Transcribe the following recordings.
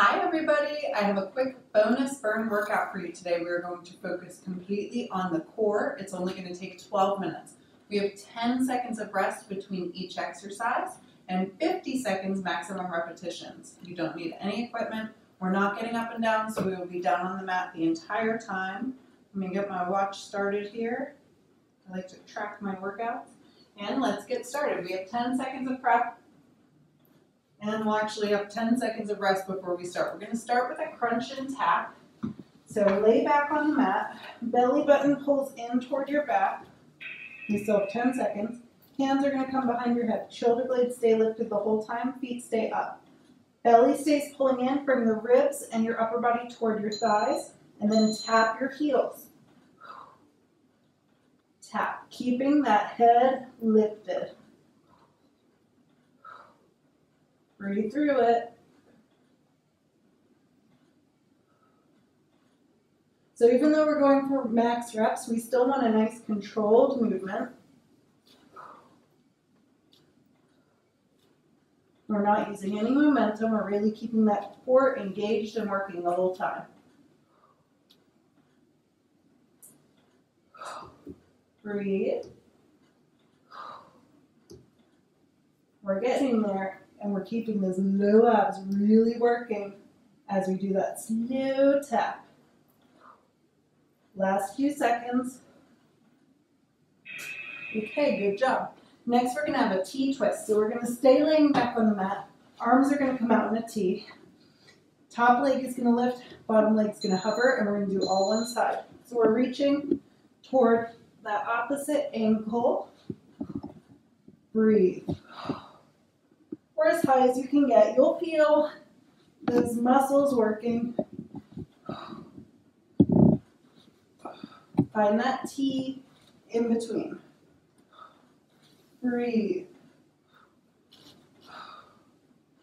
Hi everybody, I have a quick bonus burn workout for you today. We're going to focus completely on the core. It's only going to take 12 minutes. We have 10 seconds of rest between each exercise and 50 seconds maximum repetitions. You don't need any equipment. We're not getting up and down, so we will be down on the mat the entire time. Let me get my watch started here. I like to track my workouts. And let's get started. We have 10 seconds of prep, and we'll actually have 10 seconds of rest before we start. We're going to start with a crunch and tap. So lay back on the mat, belly button pulls in toward your back. You still have 10 seconds. Hands are going to come behind your head. Shoulder blades stay lifted the whole time, feet stay up. Belly stays pulling in, bring the ribs and your upper body toward your thighs, and then tap your heels. Tap, keeping that head lifted. Breathe through it. So even though we're going for max reps, we still want a nice controlled movement. We're not using any momentum. We're really keeping that core engaged and working the whole time. Breathe. We're getting there and we're keeping those low abs really working as we do that slow tap. Last few seconds. Okay, good job. Next, we're gonna have a T twist. So we're gonna stay laying back on the mat. Arms are gonna come out in a T. Top leg is gonna lift, bottom leg is gonna hover, and we're gonna do all one side. So we're reaching toward that opposite ankle. Breathe or as high as you can get. You'll feel those muscles working. Find that T in between. Breathe.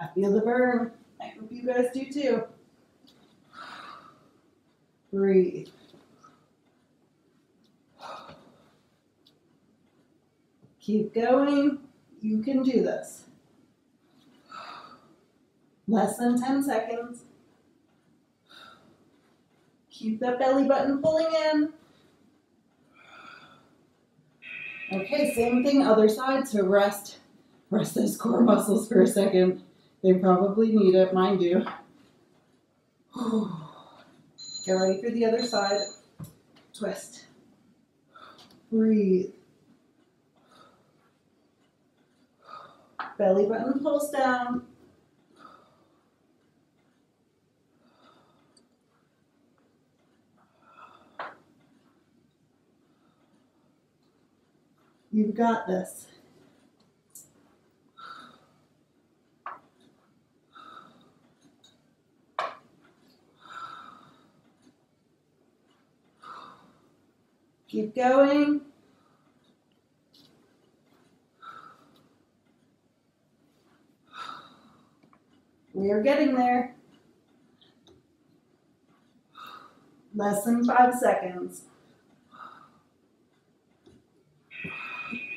I feel the burn. I hope you guys do too. Breathe. Keep going. You can do this. Less than 10 seconds. Keep that belly button pulling in. Okay, same thing, other side. So rest, rest those core muscles for a second. They probably need it, mind you. Get ready for the other side. Twist. Breathe. Belly button pulls down. You've got this. Keep going. We are getting there. Less than five seconds.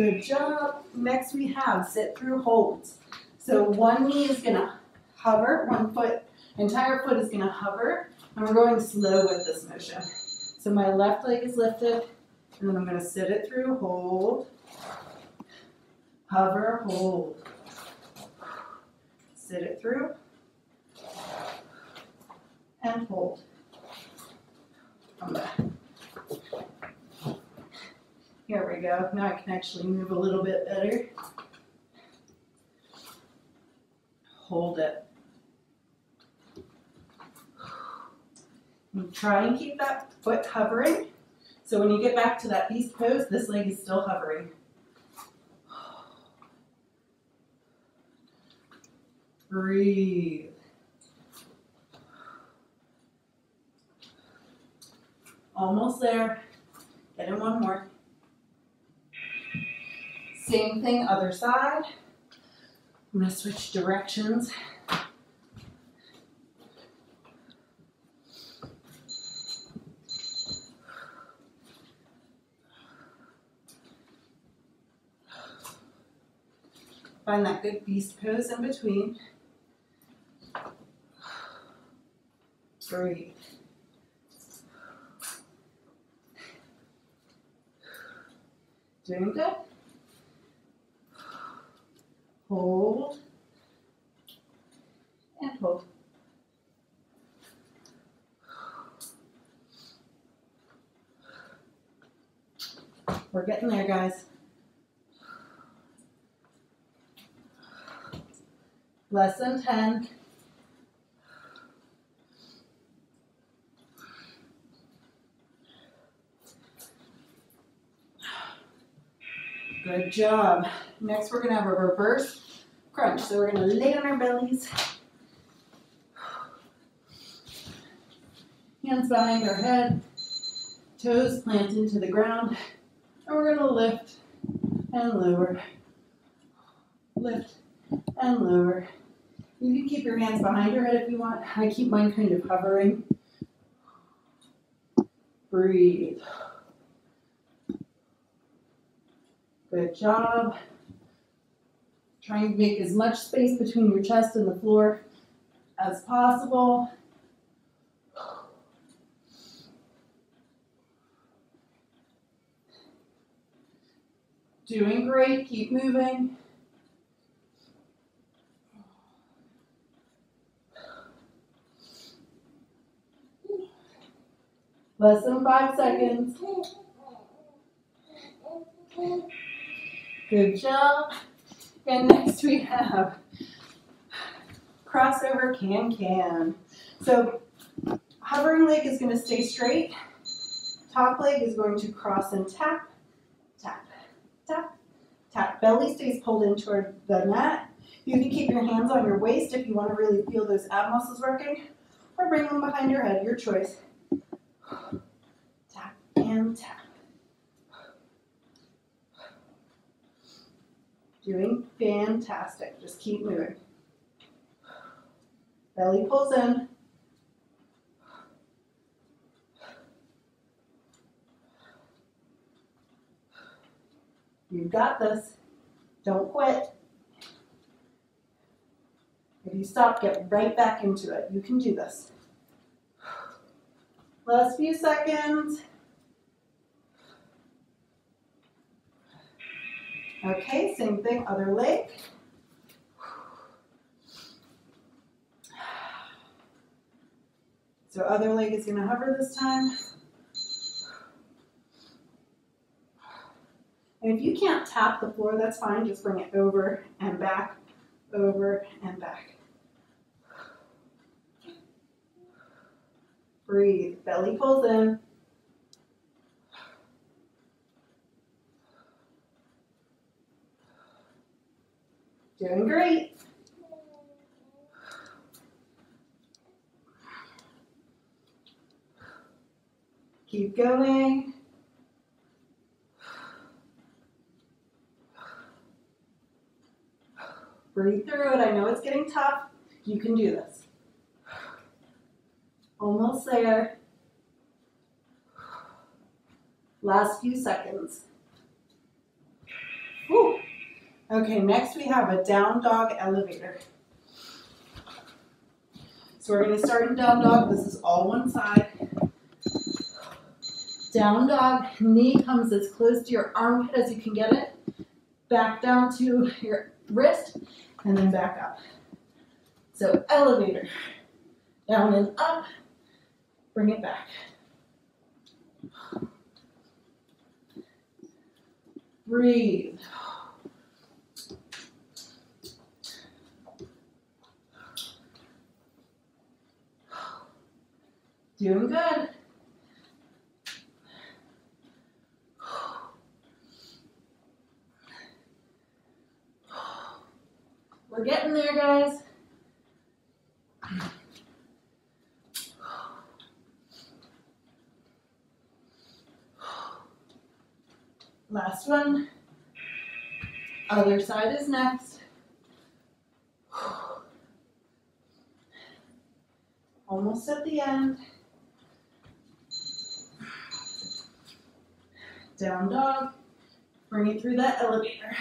Good job. Next we have sit through holds. So one knee is gonna hover, one foot, entire foot is gonna hover, and we're going slow with this motion. So my left leg is lifted, and then I'm gonna sit it through, hold, hover, hold. Sit it through, and hold. Come back. Here we go. Now I can actually move a little bit better. Hold it. And try and keep that foot hovering. So when you get back to that beast pose, this leg is still hovering. Breathe. Almost there. Get in one more. Same thing, other side. I'm gonna switch directions. Find that good beast pose in between. Breathe. Doing good. Hold. And hold. We're getting there, guys. Less than 10. Good job. Next, we're gonna have a reverse crunch. So we're gonna lay on our bellies. Hands behind our head, toes plant into the ground, and we're gonna lift and lower, lift and lower. You can keep your hands behind your head if you want. I keep mine kind of hovering. Breathe. Good job. Trying to make as much space between your chest and the floor as possible. Doing great, keep moving. Less than five seconds. Good job. And next we have crossover can can. So hovering leg is going to stay straight. Top leg is going to cross and tap, tap, tap. Belly stays pulled in toward the mat. You can keep your hands on your waist if you want to really feel those ab muscles working, or bring them behind your head, your choice. Tap and tap. Doing fantastic. Just keep moving. Belly pulls in. You've got this. Don't quit. If you stop, get right back into it. You can do this. Last few seconds. Okay, same thing, other leg. So other leg is gonna hover this time. And if you can't tap the floor, that's fine. Just bring it over and back, over and back. Breathe, belly pulls in. Doing great. Keep going. Breathe through it. I know it's getting tough. You can do this. Almost there. Last few seconds. Whew. Okay, next we have a down dog elevator. So we're going to start in down dog. This is all one side. Down dog, knee comes as close to your armpit as you can get it. Back down to your wrist, and then back up. So elevator, down and up, bring it back. Breathe. Doing good. We're getting there, guys. Last one. Other side is next. Almost at the end. Down dog. Bring it through that elevator.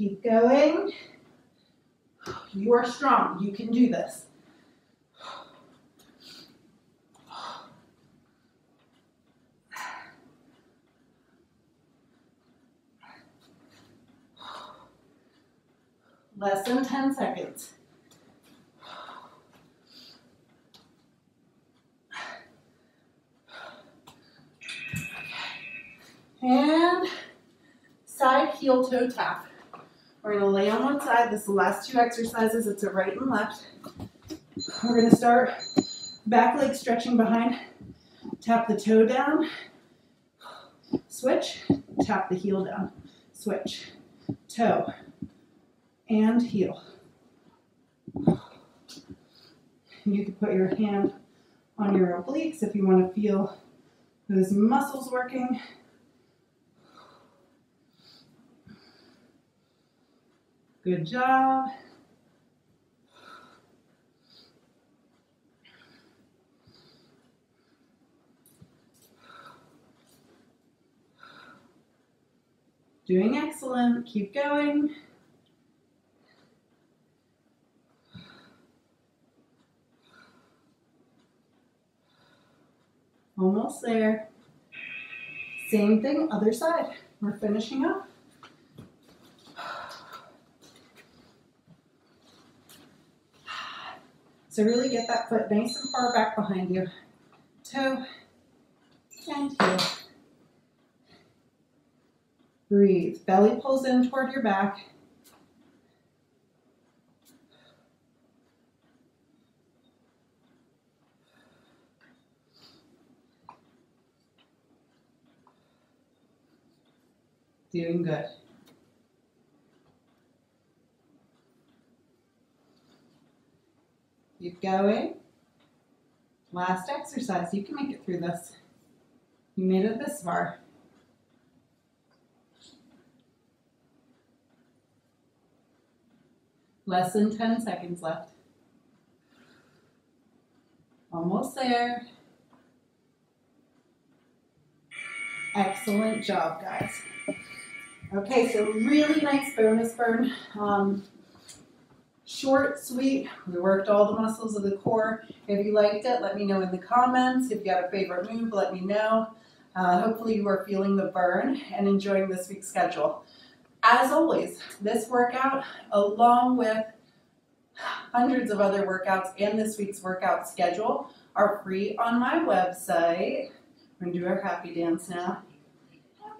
Keep going. You are strong. You can do this. Less than 10 seconds. And side heel toe tap. We're gonna lay on one side. This last two exercises. It's a right and left. We're gonna start back leg stretching behind. Tap the toe down. Switch. Tap the heel down. Switch. Toe. And heel. You can put your hand on your obliques if you want to feel those muscles working. Good job. Doing excellent. Keep going. Almost there. Same thing, other side. We're finishing up. So really get that foot nice and far back behind you. Toe and heel. Breathe. Belly pulls in toward your back. Doing good. Keep going. Last exercise. You can make it through this. You made it this far. Less than 10 seconds left. Almost there. Excellent job, guys. Okay, so really nice bonus burn. Um, Short, sweet, we worked all the muscles of the core. If you liked it, let me know in the comments. If you had a favorite move, let me know. Uh, hopefully you are feeling the burn and enjoying this week's schedule. As always, this workout, along with hundreds of other workouts and this week's workout schedule, are free on my website. We're gonna do our happy dance now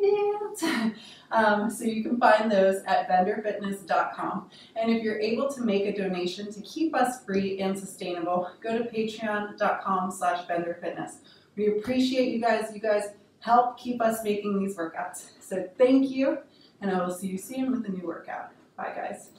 dance. um, so you can find those at benderfitness.com. And if you're able to make a donation to keep us free and sustainable, go to patreon.com slash benderfitness. We appreciate you guys. You guys help keep us making these workouts. So thank you, and I will see you soon with a new workout. Bye, guys.